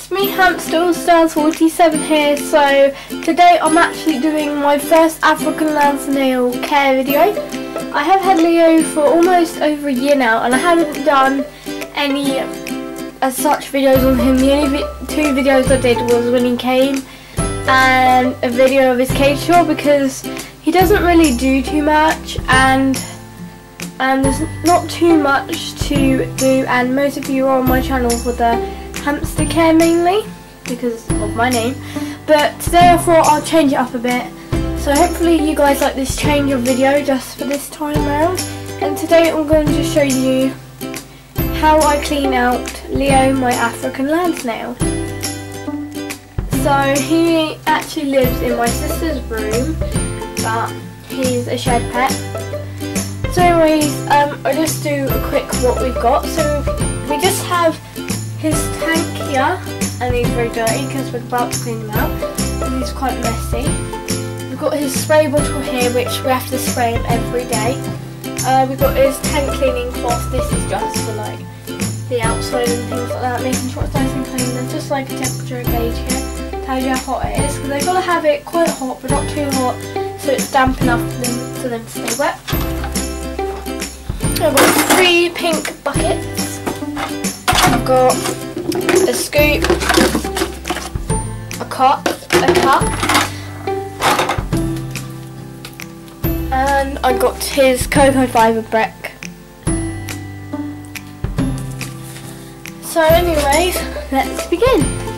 it's me Hamster Stars 47 here so today I'm actually doing my first African land snail care video. I have had Leo for almost over a year now and I haven't done any as such videos on him. The only vi two videos I did was when he came and a video of his cage tour because he doesn't really do too much and and there's not too much to do and most of you are on my channel for the hamster care mainly because of my name. But today I thought I'll change it up a bit. So hopefully you guys like this change of video just for this time around and today I'm going to show you how I clean out Leo my African land snail so he actually lives in my sister's room but he's a shed pet. So anyways, um, I'll just do a quick what we've got. So we just have his tank here, and he's very dirty because we're about to clean him out. And he's quite messy. We've got his spray bottle here, which we have to spray him every day. Uh, we've got his tank cleaning cloth. This is just for like the outside and things like that, making sure it's nice and clean. There's just like a temperature gauge here, tells you how hot it is. Because they've got to have it quite hot, but not too hot, so it's damp enough for them, for them to stay wet. I've got three pink buckets. I've got a scoop, a cup, a cup, and I've got his cocoa fibre brick. So anyways, let's begin.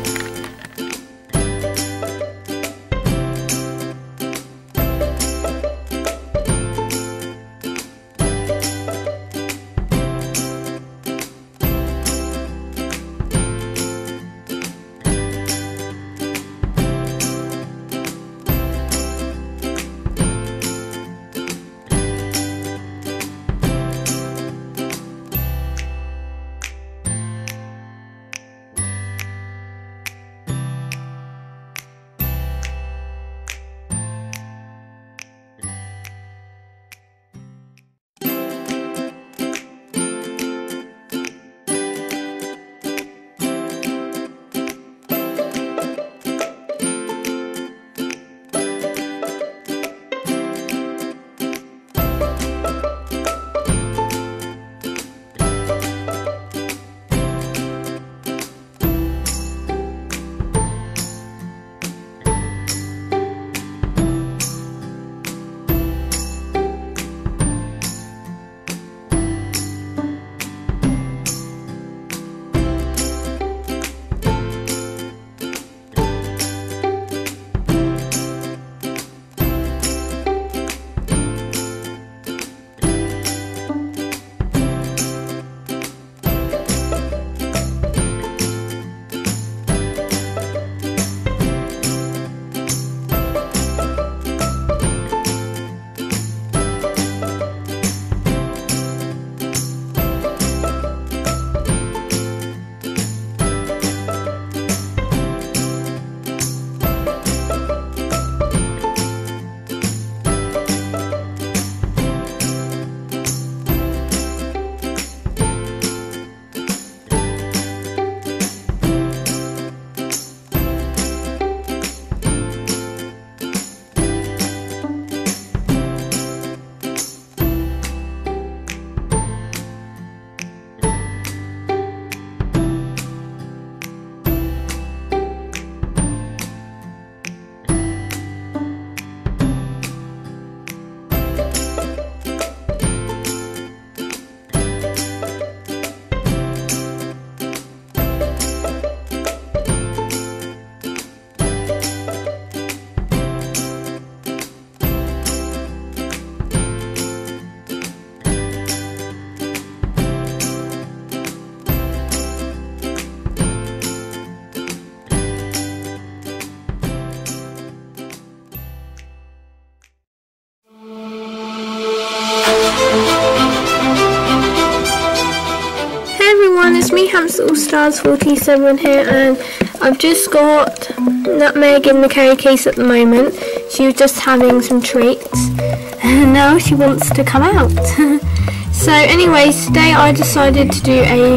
Hamster All Stars 47 here, and I've just got Nutmeg in the carry case at the moment. She was just having some treats, and now she wants to come out. so anyways, today I decided to do a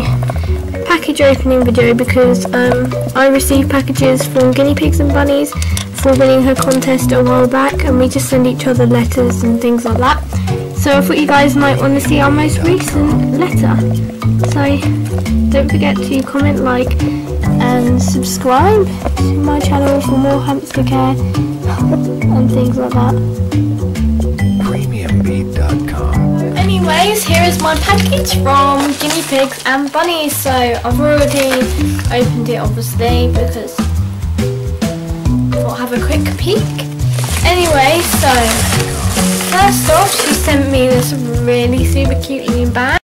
package opening video because um, I received packages from guinea pigs and bunnies for winning her contest a while back and we just send each other letters and things like that. So I thought you guys might want to see our most recent letter. So don't forget to comment, like and subscribe to my channel for more hamster care and things like that. Premiumbeat.com. Anyways, here is my package from guinea pigs and bunnies. So I've already opened it obviously because I'll have a quick peek. Anyway, so off she sent me this really super cute looking bag.